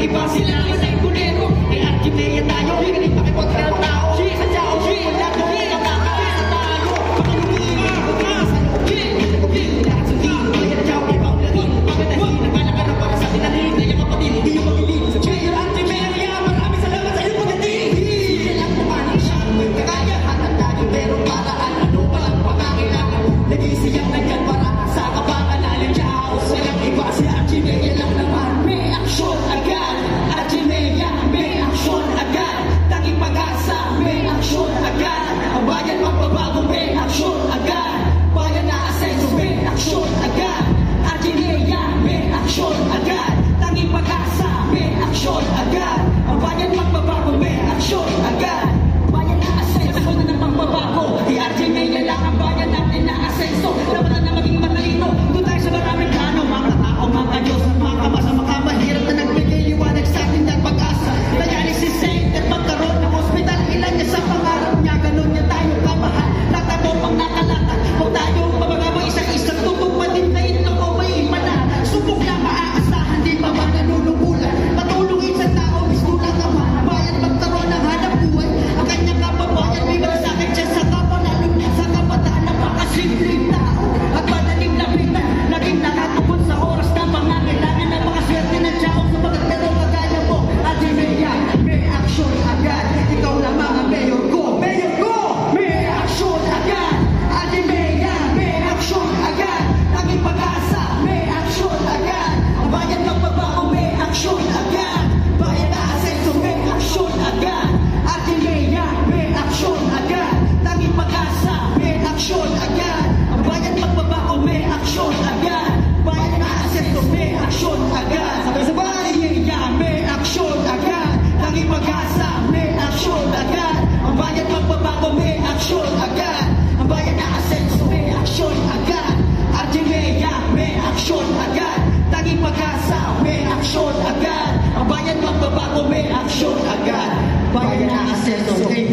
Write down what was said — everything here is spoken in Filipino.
Iba sila ay sa ikunero, kaya arkimeya tayo, hindi pa kipot ng tao. aksyon agad. Ang bayan magbabago, may aksyon agad. Bayan na may aksyon agad. Sabay-sabay, yeah, yeah, may aksyon agad. Tangi pag-asa, may aksyon agad. Ang bayan magbabago, may aksyon agad. Ang bayan na aseto, may aksyon agad. Arjeng Meya, may aksyon agad. Tangi pag-asa, may aksyon agad. Ang bayan magbabago, may aksyon agad. Bayan na aseto, may